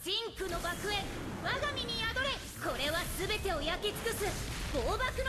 真紅の爆炎我が身に宿れこれは全てを焼き尽くす暴爆